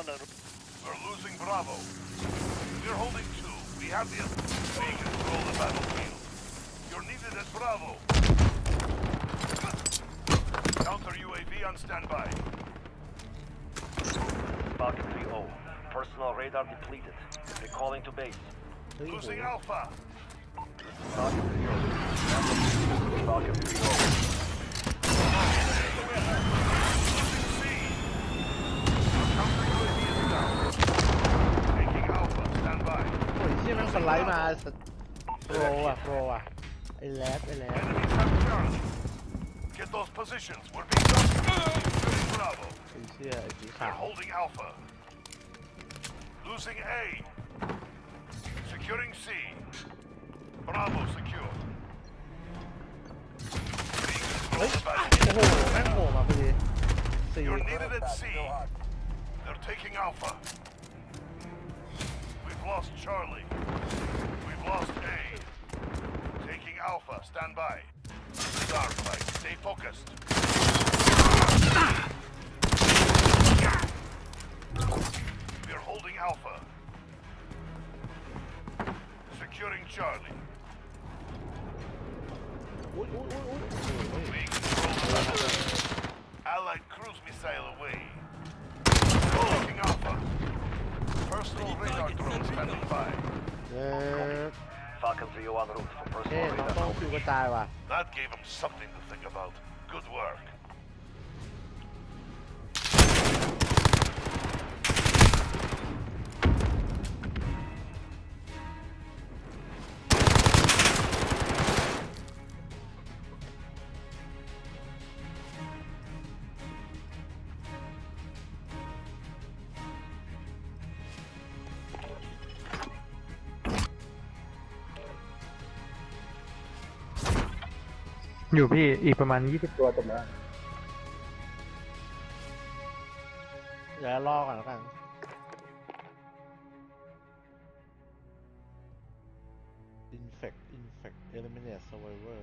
one of them. We're losing Bravo. We're holding two. We have the... We control the battlefield. You're needed at Bravo. Counter UAV on standby. Market 3-0. Personal radar depleted. Recalling to base. Losing Alpha. Falcon 3-0. Falcon 3-0. ลด์มาสโปรอ่ะโปรอ่ะไอ้แรดไอ้แรด Enemies have Charlie. Get those positions. We're being done. Securing Bravo. ไอ้เชี่ยไอ้สี They're ขาว holding Alpha. Losing A. Securing C. Bravo secure. Being เฮ้ย controlled โอ้ by โหแม่งโผล่มาพอดีสี่ You're needed at C. They're taking Alpha. We've lost Charlie. We've lost A. Taking Alpha, stand by. Starfight, stay focused. We're holding Alpha. Securing Charlie. We control Allied cruise missile away. Personal radar drone standing by. เย้ Falcon 3-0 en route for เท่ personal น้อง radar ต้องฟิวกระ coverage. จายว่ะ That gave him something to think about. อยู่พี่อีกประมาณ20ตัวจบแล้วเดี๋ยวรอก่อนแล้วกัน infect infect eliminate survivor